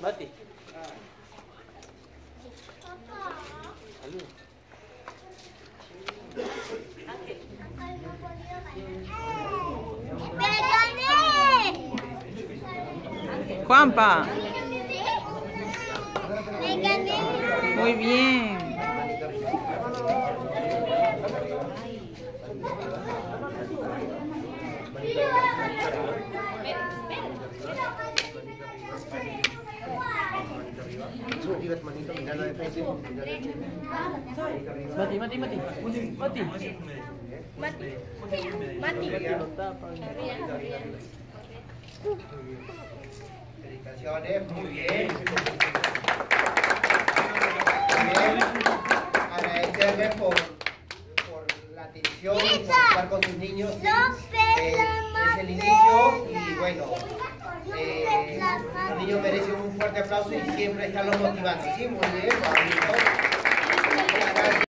Mati. Juanpa, Me gané. muy bien. Mati, Mati, Mati. Mati. Mati. Mati. Lo tapa. Felicitaciones, muy bien. Bien. Agradecerles por, por la atención y por estar con sus niños. Eh, es el inicio y bueno, los niños merecen un fuerte aplauso y siempre están los motivando. Sí, muy bien.